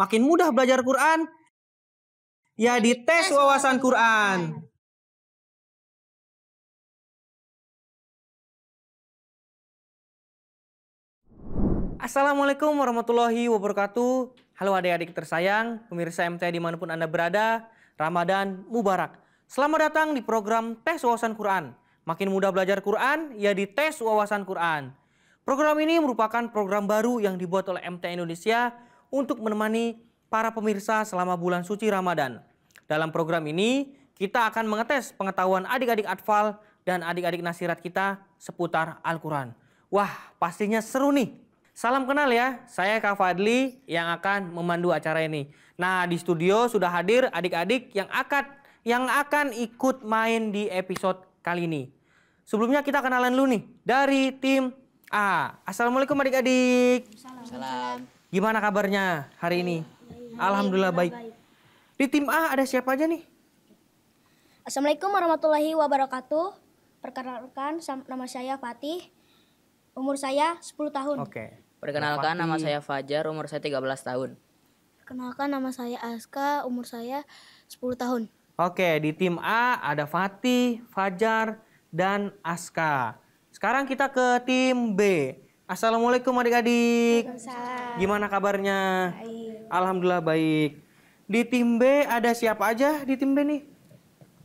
Makin mudah belajar Quran? Ya di tes wawasan Quran. Assalamualaikum warahmatullahi wabarakatuh. Halo adik-adik tersayang, pemirsa MT di mana pun Anda berada, Ramadan Mubarak. Selamat datang di program Tes Wawasan Quran. Makin mudah belajar Quran, ya di Tes Wawasan Quran. Program ini merupakan program baru yang dibuat oleh MT Indonesia untuk menemani para pemirsa selama bulan suci Ramadan. Dalam program ini, kita akan mengetes pengetahuan adik-adik atfal dan adik-adik nasirat kita seputar Al-Quran. Wah, pastinya seru nih. Salam kenal ya, saya Kak Fadli yang akan memandu acara ini. Nah, di studio sudah hadir adik-adik yang akan yang akan ikut main di episode kali ini. Sebelumnya kita kenalan dulu nih dari tim A. Assalamualaikum adik-adik. Salam. Gimana kabarnya hari ini? Alhamdulillah baik. Di tim A ada siapa aja nih? Assalamualaikum warahmatullahi wabarakatuh. Perkenalkan nama saya Fatih. Umur saya 10 tahun. Oke. Perkenalkan Fatih. nama saya Fajar, umur saya 13 tahun. Perkenalkan nama saya Aska, umur saya 10 tahun. Oke, di tim A ada Fatih, Fajar, dan Aska. Sekarang kita ke tim B. Assalamualaikum adik-adik. Gimana kabarnya? Alhamdulillah baik. Di tim B ada siapa aja di tim B nih?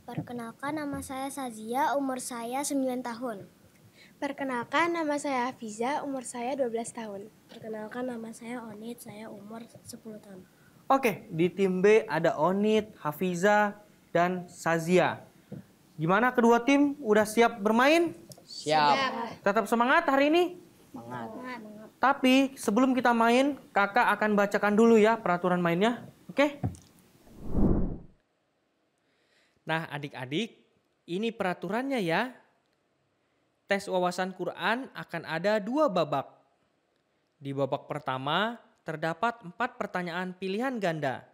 Perkenalkan nama saya Sazia, umur saya 9 tahun. Perkenalkan, nama saya Hafiza, umur saya 12 tahun. Perkenalkan nama saya Onit, saya umur 10 tahun. Oke, di tim B ada Onit, Hafiza, dan Sazia. Gimana kedua tim? Udah siap bermain? Siap. Tetap semangat hari ini? Semangat. Tapi sebelum kita main, kakak akan bacakan dulu ya peraturan mainnya. Oke? Nah adik-adik, ini peraturannya ya. Tes wawasan Quran akan ada dua babak. Di babak pertama, terdapat empat pertanyaan pilihan ganda.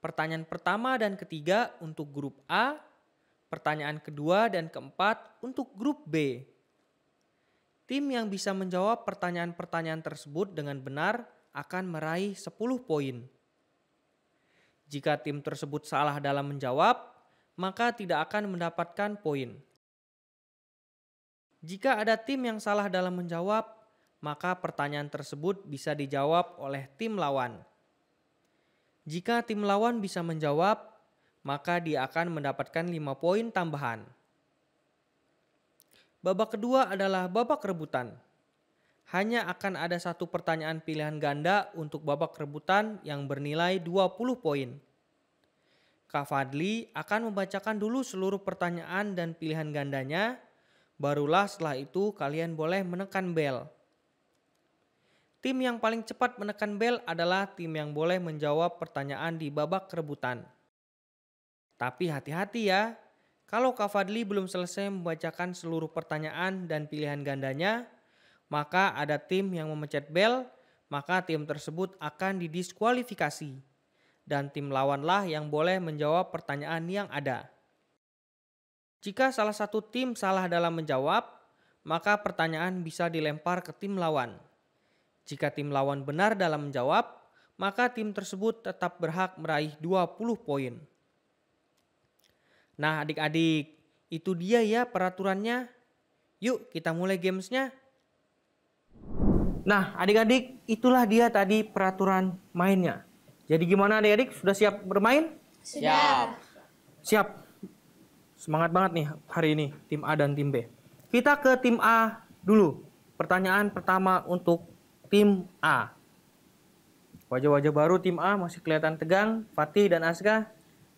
Pertanyaan pertama dan ketiga untuk grup A, pertanyaan kedua dan keempat untuk grup B. Tim yang bisa menjawab pertanyaan-pertanyaan tersebut dengan benar akan meraih 10 poin. Jika tim tersebut salah dalam menjawab, maka tidak akan mendapatkan poin. Jika ada tim yang salah dalam menjawab, maka pertanyaan tersebut bisa dijawab oleh tim lawan. Jika tim lawan bisa menjawab, maka dia akan mendapatkan 5 poin tambahan. Babak kedua adalah babak rebutan. Hanya akan ada satu pertanyaan pilihan ganda untuk babak rebutan yang bernilai 20 poin. Kak Fadli akan membacakan dulu seluruh pertanyaan dan pilihan gandanya, barulah setelah itu kalian boleh menekan bel. Tim yang paling cepat menekan bel adalah tim yang boleh menjawab pertanyaan di babak rebutan. Tapi hati-hati ya, kalau Kak Fadli belum selesai membacakan seluruh pertanyaan dan pilihan gandanya, maka ada tim yang memencet bel, maka tim tersebut akan didiskualifikasi. Dan tim lawanlah yang boleh menjawab pertanyaan yang ada. Jika salah satu tim salah dalam menjawab, maka pertanyaan bisa dilempar ke tim lawan. Jika tim lawan benar dalam menjawab, maka tim tersebut tetap berhak meraih 20 poin. Nah adik-adik, itu dia ya peraturannya. Yuk kita mulai gamesnya. Nah adik-adik, itulah dia tadi peraturan mainnya. Jadi gimana adik-adik, sudah siap bermain? Siap. Siap. Semangat banget nih hari ini, tim A dan tim B. Kita ke tim A dulu. Pertanyaan pertama untuk tim A. Wajah-wajah baru tim A masih kelihatan tegang. Fatih dan Aska.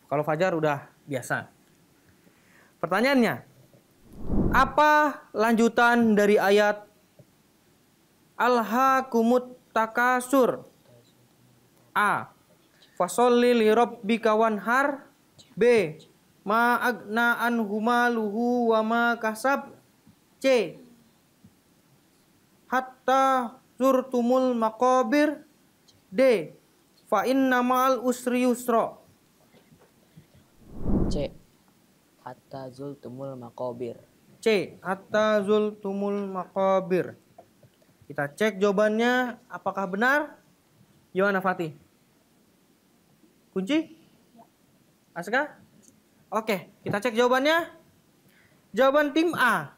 Kalau Fajar udah biasa. Pertanyaannya, apa lanjutan dari ayat Alhaakumut takasur? A. Fasolli li rabbika wanhar. B. Ma agna anhumaluhu wa ma kasab. C. Hatta zurtumul maqabir. D. Fa inna ma'al usri yusra. C. Hatta zultumul makobir. C. Hatta zultumul maqabir. Kita cek jawabannya apakah benar? Gimana Fatih? Kunci? Aska? Oke, kita cek jawabannya. Jawaban tim A.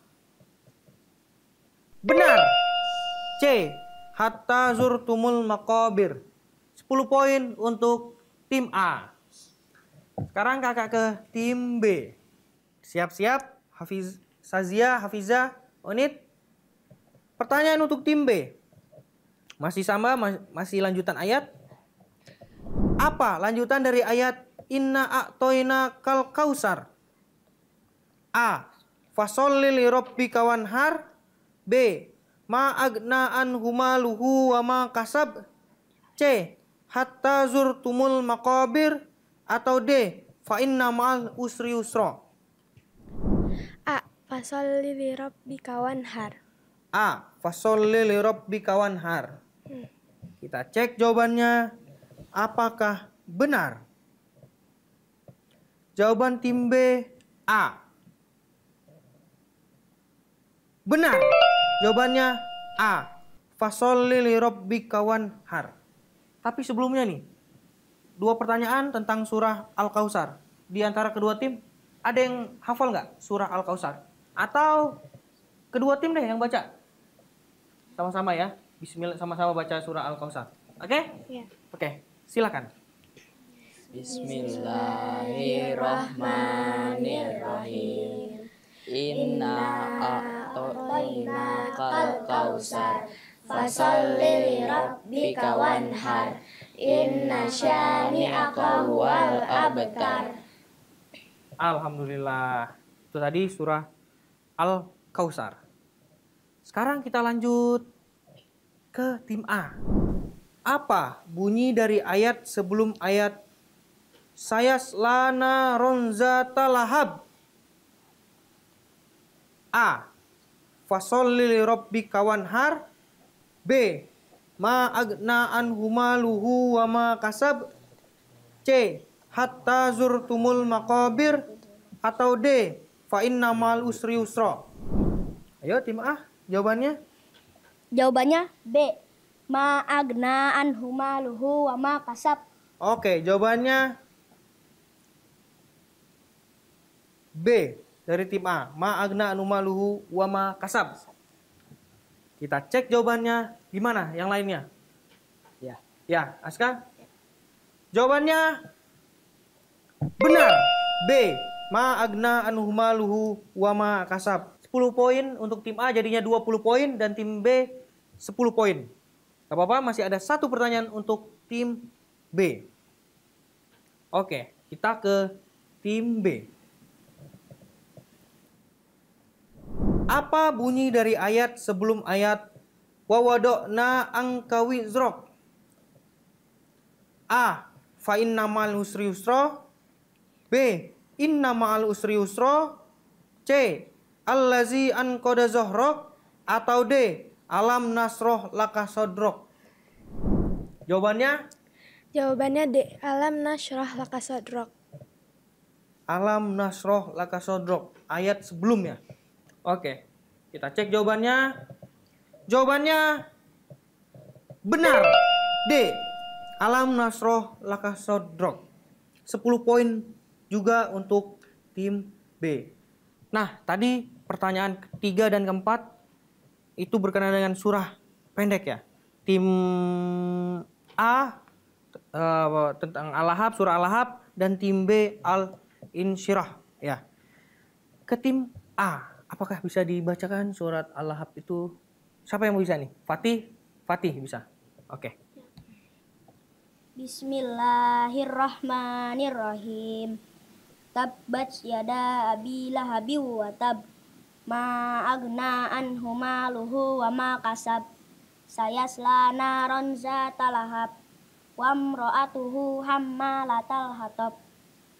Benar. C. Hatta zurtumul makobir. 10 poin untuk tim A. Sekarang kakak ke tim B. Siap-siap. Hafiz, Sazia, Hafiza, Onit. Pertanyaan untuk tim B. Masih sama, ma- masih lanjutan ayat. Apa lanjutan dari ayat Inna a'toina kal kausar? A. Fasolli li rabbika wanhar. B. Ma agna an humaluhu wa ma kasab. C. Hatta zurtumul makabir. Atau D. Fa inna ma'al usri yusra. Fasolli li rabbika wanhar. A. Fasolli li rabbika wanhar. Kita cek jawabannya. Apakah benar? Jawaban tim B A. Benar. Jawabannya A. Fasolli li rabbika wanhar. Tapi sebelumnya nih, dua pertanyaan tentang surah Al-Kausar. Di antara kedua tim, ada yang hafal nggak surah Al-Kausar? Atau kedua tim deh yang baca? Sama-sama ya. Bismillah sama-sama baca surah Al-Kausar. Oke? Ya. Oke, silakan. Bismillahirrahmanirrahim. Inna a'toina kal kausar. Fasalli li rabbika wanhar. Inna syani'aka huwal abtar. Alhamdulillah. Itu tadi surah Al-Kausar. Sekarang kita lanjut ke tim A. Apa bunyi dari ayat sebelum ayat Sayaslana ronzata lahab? A. Fasolli li rabbika wanhar. B. Ma agna anhu maluhu wa ma kasab. C. Hatta zurtumul makabir. Atau D. Fa inna mal usri yusra. Ayo tim A, jawabannya. Jawabannya B. Ma agna anhu maluhu wa ma kasab. Oke, jawabannya B dari tim A. Ma agna anumaluhu wa ma kasab. Kita cek jawabannya. Gimana yang lainnya? Ya. Ya, Aska? Jawabannya benar. B. Ma agna anumaluhu wa ma kasab. 10 poin untuk tim A jadinya 20 poin dan tim B 10 poin. Gak apa-apa, masih ada satu pertanyaan untuk tim B. Oke, kita ke tim B. Apa bunyi dari ayat sebelum ayat wawadokna angka wizrok? A. Fa inna ma'al usri yusra. B. Inna ma'al usri yusra. C. Allazi anqada zohrok. Atau D. Alam nasroh laka sodrok. Jawabannya Jawabannya D. Alam nasyrah laka sadrak. Alam nasroh laka sodrok. Ayat sebelumnya. Oke. Kita cek jawabannya. Jawabannya benar. D. Alam nasroh laka sodrok. 10 poin juga untuk tim B. Nah, tadi pertanyaan ketiga dan keempat itu berkenaan dengan surah pendek ya. Tim A eh, tentang Al-Lahab, surah Al-Lahab dan tim B Al-Insyirah ya. Ke tim A, apakah bisa dibacakan surat Al-Lahab itu? Siapa yang bisa nih? Fatih? Fatih bisa. Oke. Bismillahirrahmanirrahim. Tabbat yada abi lahabi wa tab. Ma agna anhu maluhu wa ma kasab. Sayasla naron zata lahab. Wa mro'atuhu hammalatal hatab.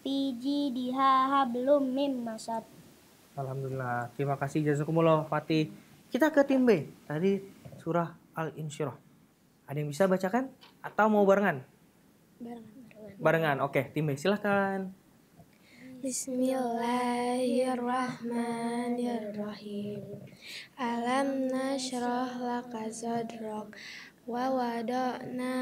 Fi jidiha hablum mim masad. Alhamdulillah. Terima kasih jazakumullah Fatih. Kita ke tim B. Tadi surah Al-Insyirah. Ada yang bisa bacakan atau mau barengan? Barengan. Oke, tim B silahkan. Bismillahirrahmanirrahim. Alam nashrah laka sadrak wa wada'na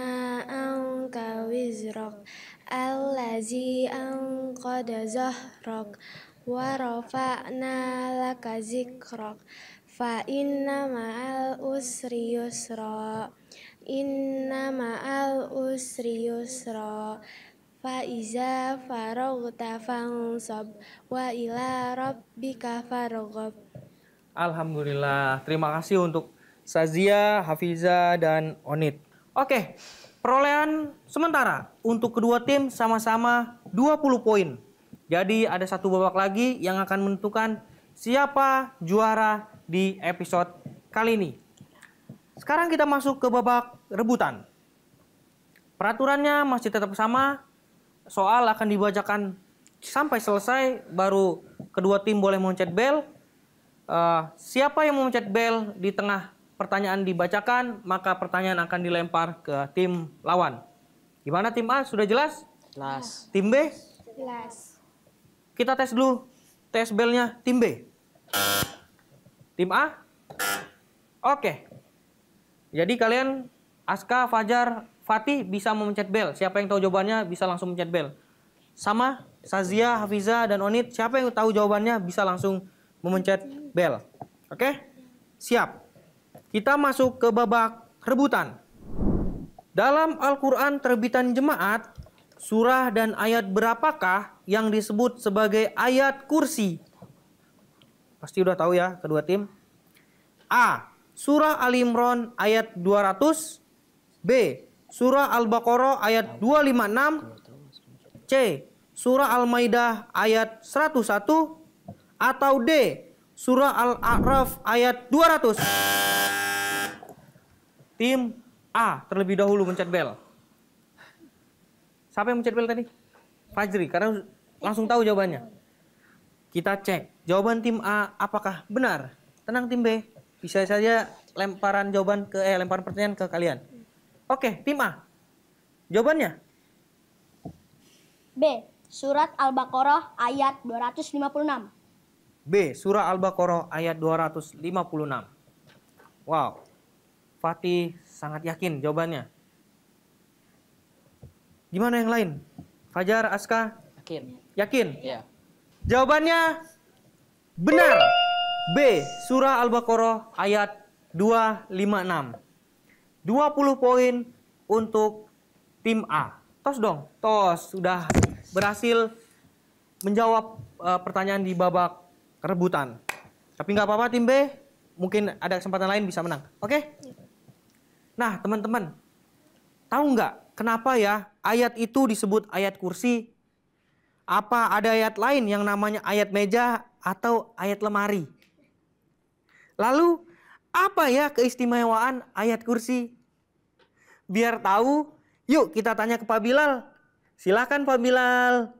anka wizrak. Allazi anqada zahrak wa rafa'na laka zikrak. Fa inna ma'al usri yusra. Inna ma'al usri yusra fa iza faragta fansab wa ila rabbika farghab Alhamdulillah. Terima kasih untuk Sazia, Hafiza, dan Onit. Oke, perolehan sementara untuk kedua tim sama-sama 20 poin. Jadi ada satu babak lagi yang akan menentukan siapa juara di episode kali ini. Sekarang kita masuk ke babak rebutan. Peraturannya masih tetap sama. Soal akan dibacakan sampai selesai baru kedua tim boleh mencet bel. Eh, siapa yang memencet bel di tengah pertanyaan dibacakan, maka pertanyaan akan dilempar ke tim lawan. Gimana tim A? Sudah jelas? Jelas. Tim B? Jelas. Kita tes dulu tes belnya tim B. Tim A? Oke. Jadi kalian Aska, Fajar, Fatih bisa memencet bel. Siapa yang tahu jawabannya bisa langsung mencet bel. Sama Sazia, Hafiza, dan Onit. Siapa yang tahu jawabannya bisa langsung memencet bel. Oke? Siap. Kita masuk ke babak rebutan. Dalam Al-Quran terbitan jemaat, surah dan ayat berapakah yang disebut sebagai ayat kursi? Pasti udah tahu ya kedua tim. A. Surah Al Imran ayat 200. B. Surah Al-Baqarah ayat 256. C. Surah Al-Maidah ayat 101 atau D. Surah Al-A'raf ayat 200. Tim A terlebih dahulu mencet bel. Siapa yang mencet bel tadi? Fajri, karena langsung tahu jawabannya. Kita cek jawaban tim A apakah benar. Tenang tim B, bisa saja lemparan jawaban ke eh lemparan pertanyaan ke kalian. Oke, tim A. Jawabannya B. Surat Al-Baqarah ayat 256. B. Surah Al-Baqarah ayat 256. Wow. Fatih sangat yakin jawabannya. Gimana yang lain? Fajar, Aska, Yakin? yakin? Ya. Jawabannya benar. B. Surah Al-Baqarah ayat 256. 20 poin untuk tim A. Tos dong. Tos sudah berhasil menjawab eh, pertanyaan di babak rebutan. Tapi nggak apa-apa tim B. Mungkin ada kesempatan lain bisa menang. Oke? Nah, teman-teman. Tahu nggak kenapa ya ayat itu disebut ayat kursi? Apa ada ayat lain yang namanya ayat meja atau ayat lemari? Lalu, apa ya keistimewaan ayat kursi? Biar tahu, yuk kita tanya ke Pak Bilal. Silakan Pak Bilal.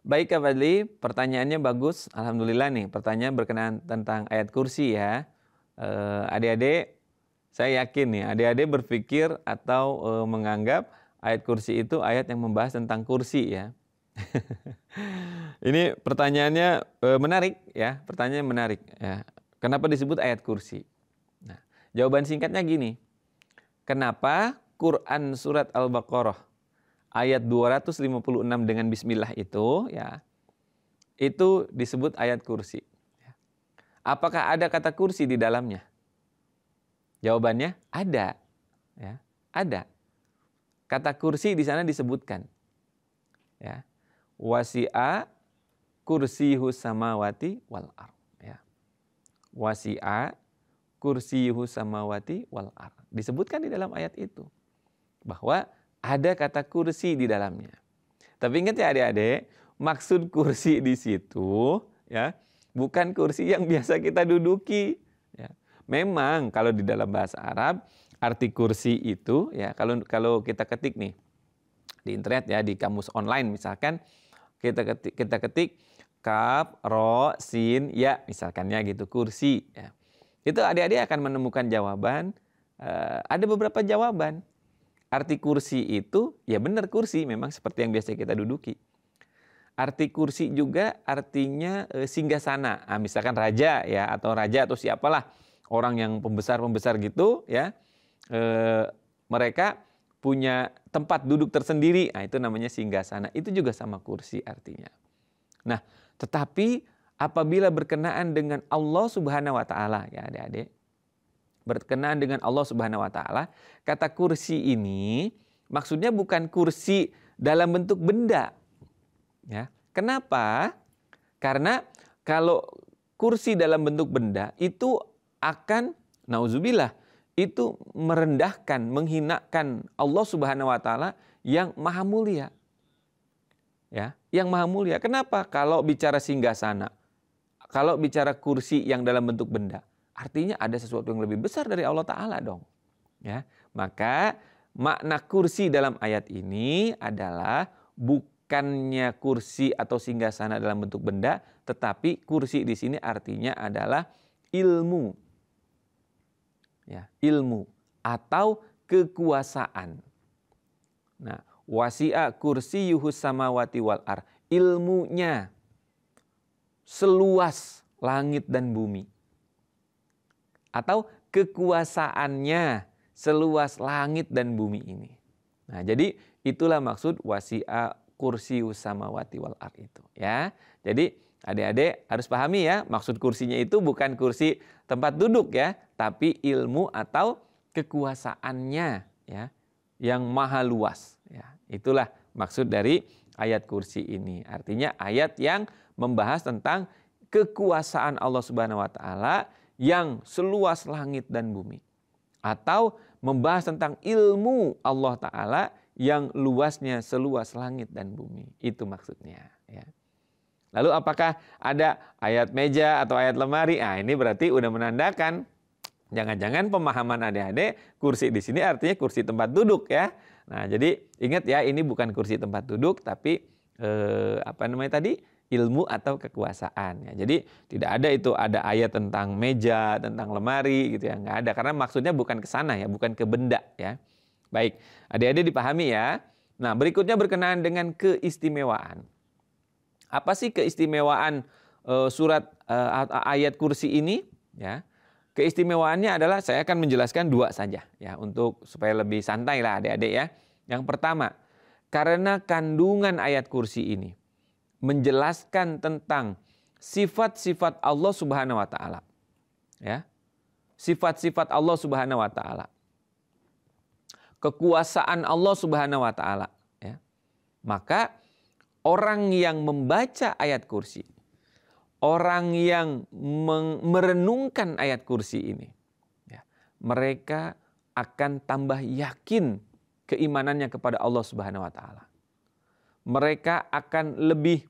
Baik Kak Fadli, pertanyaannya bagus. Alhamdulillah nih, pertanyaan berkenaan tentang ayat kursi ya. Eh, adik-adik, saya yakin nih, adik-adik berpikir atau eh, menganggap ayat kursi itu ayat yang membahas tentang kursi ya. Ini pertanyaannya eh, menarik ya, pertanyaan menarik ya. Kenapa disebut ayat kursi? Nah, jawaban singkatnya gini. Kenapa Quran surat Al-Baqarah ayat 256 dengan bismillah itu ya itu disebut ayat kursi. Apakah ada kata kursi di dalamnya? Jawabannya ada. Ya, ada. Kata kursi di sana disebutkan. Ya. Wasi'a kursiyu samawati wal ar. Wasi'a kursiyu samawati wal ar. Disebutkan di dalam ayat itu. Bahwa ada kata kursi di dalamnya. Tapi ingat ya adik-adik, maksud kursi di situ ya bukan kursi yang biasa kita duduki. Ya. Memang kalau di dalam bahasa Arab arti kursi itu ya kalau kalau kita ketik nih di internet ya di kamus online misalkan kita ketik, kita ketik kaf, ro, sin, ya misalkannya gitu kursi ya. Itu adik-adik akan menemukan jawaban uh, ada beberapa jawaban Arti kursi itu ya benar kursi memang seperti yang biasa kita duduki. Arti kursi juga artinya e, singgah sana. Nah, misalkan raja ya atau raja atau siapalah orang yang pembesar-pembesar gitu ya. E, mereka punya tempat duduk tersendiri. Nah, itu namanya singgasana. Itu juga sama kursi artinya. Nah, tetapi apabila berkenaan dengan Allah Subhanahu wa taala ya Adik-adik. Berkenaan dengan Allah Subhanahu wa taala, kata kursi ini maksudnya bukan kursi dalam bentuk benda. Ya. Kenapa? Karena kalau kursi dalam bentuk benda itu akan nauzubillah itu merendahkan, menghinakan Allah Subhanahu wa taala yang maha mulia. Ya, yang maha mulia. Kenapa? Kalau bicara singgasana, kalau bicara kursi yang dalam bentuk benda, artinya ada sesuatu yang lebih besar dari Allah Ta'ala dong. Ya, maka makna kursi dalam ayat ini adalah bukannya kursi atau singgasana dalam bentuk benda, tetapi kursi di sini artinya adalah ilmu. Ya, ilmu atau kekuasaan. Nah, wasi'a yuhus samawati wal ar. Ilmunya seluas langit dan bumi. Atau kekuasaannya seluas langit dan bumi ini. Nah, jadi itulah maksud wasi'a kursi samawati wal ard itu ya. Jadi adik-adik harus pahami ya, maksud kursinya itu bukan kursi tempat duduk ya, tapi ilmu atau kekuasaannya ya yang maha luas ya. Itulah maksud dari ayat kursi ini. Artinya ayat yang membahas tentang kekuasaan Allah Subhanahu wa taala yang seluas langit dan bumi atau membahas tentang ilmu Allah taala yang luasnya seluas langit dan bumi. Itu maksudnya ya. Lalu apakah ada ayat meja atau ayat lemari? Ah ini berarti udah menandakan jangan-jangan pemahaman adik-adik kursi di sini artinya kursi tempat duduk ya. Nah, jadi ingat ya ini bukan kursi tempat duduk tapi eh, apa namanya tadi? ilmu atau kekuasaan ya. Jadi tidak ada itu ada ayat tentang meja, tentang lemari gitu ya, nggak ada karena maksudnya bukan ke sana ya, bukan ke benda ya. Baik, adik-adik dipahami ya. Nah, berikutnya berkenaan dengan keistimewaan. Apa sih keistimewaan e, surat e, ayat kursi ini ya? Keistimewaannya adalah saya akan menjelaskan dua saja ya untuk supaya lebih santai lah adik-adik ya. Yang pertama, karena kandungan ayat kursi ini menjelaskan tentang sifat-sifat Allah Subhanahu wa taala. Ya. Sifat-sifat Allah Subhanahu wa taala. Kekuasaan Allah Subhanahu wa taala, ya. Maka orang yang membaca ayat kursi, orang yang merenungkan ayat kursi ini, ya, mereka akan tambah yakin keimanannya kepada Allah Subhanahu wa taala mereka akan lebih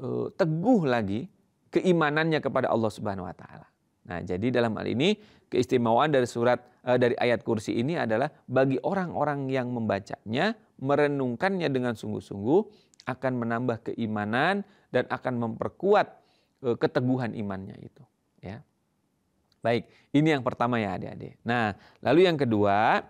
uh, teguh lagi keimanannya kepada Allah Subhanahu wa taala. Nah, jadi dalam hal ini keistimewaan dari surat uh, dari ayat kursi ini adalah bagi orang-orang yang membacanya, merenungkannya dengan sungguh-sungguh akan menambah keimanan dan akan memperkuat keteguhan imannya itu, ya. Baik, ini yang pertama ya adik-adik. Nah, lalu yang kedua,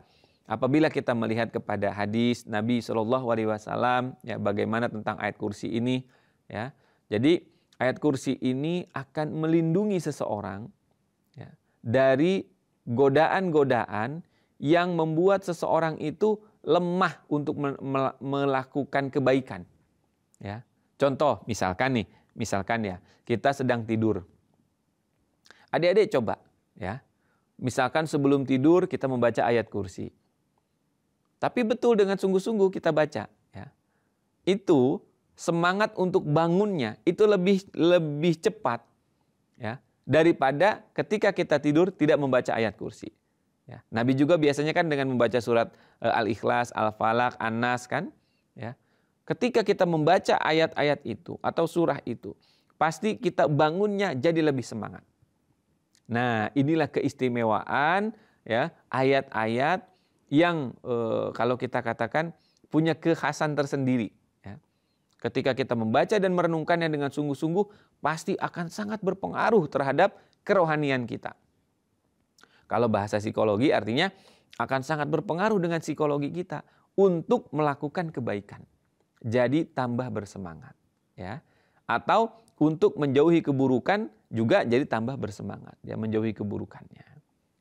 Apabila kita melihat kepada hadis Nabi Shallallahu Alaihi Wasallam, ya bagaimana tentang ayat kursi ini, ya. Jadi ayat kursi ini akan melindungi seseorang ya, dari godaan-godaan yang membuat seseorang itu lemah untuk melakukan kebaikan. Ya. Contoh, misalkan nih, misalkan ya, kita sedang tidur. Adik-adik coba, ya. Misalkan sebelum tidur kita membaca ayat kursi. Tapi betul dengan sungguh-sungguh kita baca. Ya. Itu semangat untuk bangunnya itu lebih lebih cepat ya daripada ketika kita tidur tidak membaca ayat kursi. Ya. Nabi juga biasanya kan dengan membaca surat uh, Al-Ikhlas, Al-Falaq, An-Nas kan, ya. Ketika kita membaca ayat-ayat itu atau surah itu, pasti kita bangunnya jadi lebih semangat. Nah, inilah keistimewaan ya ayat-ayat yang e, kalau kita katakan punya kekhasan tersendiri. Ya. Ketika kita membaca dan merenungkannya dengan sungguh-sungguh, pasti akan sangat berpengaruh terhadap kerohanian kita. Kalau bahasa psikologi artinya akan sangat berpengaruh dengan psikologi kita untuk melakukan kebaikan. Jadi tambah bersemangat, ya. Atau untuk menjauhi keburukan juga jadi tambah bersemangat, ya menjauhi keburukannya.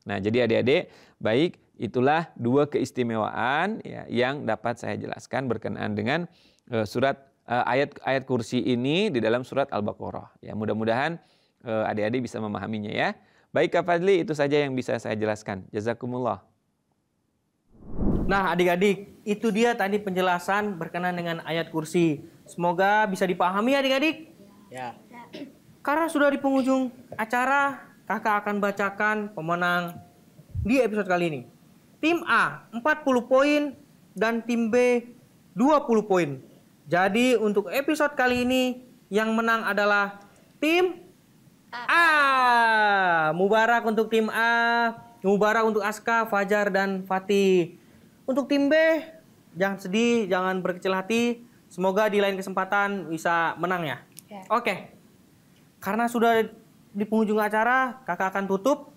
Nah, jadi adik-adik, baik Itulah dua keistimewaan ya, yang dapat saya jelaskan berkenaan dengan uh, surat uh, ayat ayat kursi ini di dalam surat Al-Baqarah. Ya, mudah-mudahan uh, adik-adik bisa memahaminya ya. Baik Kak Fadli, itu saja yang bisa saya jelaskan. Jazakumullah. Nah, adik-adik, itu dia tadi penjelasan berkenaan dengan ayat kursi. Semoga bisa dipahami adik-adik. Ya. Karena sudah di penghujung acara, kakak akan bacakan pemenang di episode kali ini. Tim A 40 poin dan tim B 20 poin. Jadi untuk episode kali ini yang menang adalah tim A. Mubarak untuk tim A, Mubarak untuk Aska, Fajar dan Fatih. Untuk tim B jangan sedih, jangan berkecil hati. Semoga di lain kesempatan bisa menang ya. Ya. Oke. Karena sudah di penghujung acara, kakak akan tutup.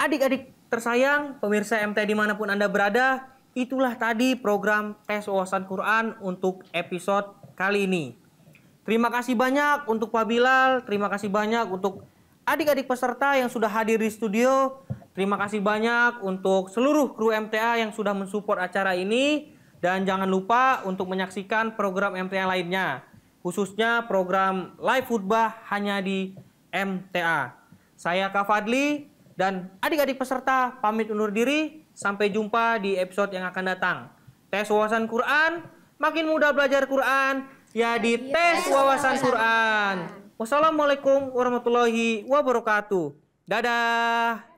Adik-adik tersayang, pemirsa MT di mana pun Anda berada, itulah tadi program tes wawasan Quran untuk episode kali ini. Terima kasih banyak untuk Pak Bilal, terima kasih banyak untuk adik-adik peserta yang sudah hadir di studio. Terima kasih banyak untuk seluruh kru MTA yang sudah mensupport acara ini. Dan jangan lupa untuk menyaksikan program MTA lainnya. Khususnya program live football hanya di MTA. Saya Kak Fadli, dan adik-adik peserta pamit undur diri. Sampai jumpa di episode yang akan datang. Tes wawasan Quran, makin mudah belajar Quran, ya di tes wawasan Quran. Wassalamualaikum warahmatullahi wabarakatuh. Dadah.